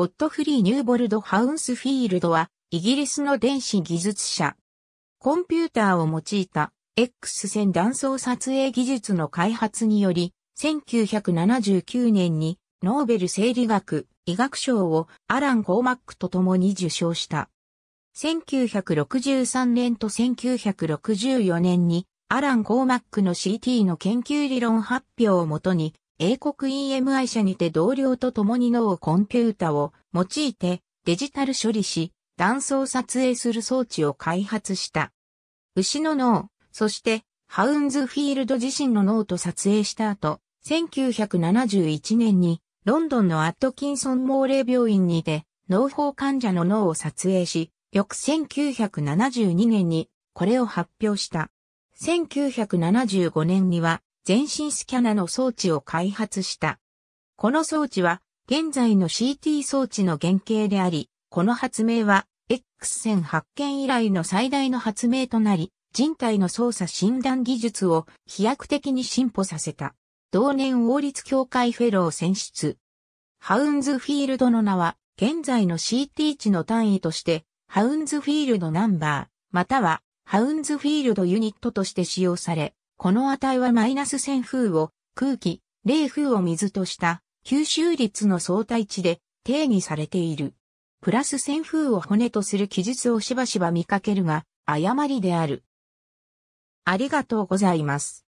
ゴッドフリー・ニューボルド・ハウンスフィールドは、イギリスの電子技術者。コンピューターを用いた X 線断層撮影技術の開発により、1979年にノーベル生理学、医学賞をアラン・コーマックと共に受賞した。1963年と1964年にアラン・コーマックの CT の研究理論発表をもとに英国 EMI 社にて同僚と共に脳コンピュータを用いてデジタル処理し断層撮影する装置を開発した。牛の脳、そしてハウンズフィールド自身の脳と撮影した後、1971年にロンドンのアットキンソンモーレー病院にて脳胞患者の脳を撮影し、翌1972年にこれを発表した。1975年には全身スキャナの装置を開発した。この装置は現在の CT 装置の原型であり、この発明は X 線発見以来の最大の発明となり、人体の操作診断技術を飛躍的に進歩させた。同年王立協会フェロー選出。ハウンズフィールドの名は、現在の CT 値の単位として、ハウンズフィールドナンバー、または、ハウンズフィールドユニットとして使用され、この値はマイナス1000風を空気、冷風を水とした吸収率の相対値で定義されている。プラス1000風を骨とする記述をしばしば見かけるが、誤りである。ありがとうございます。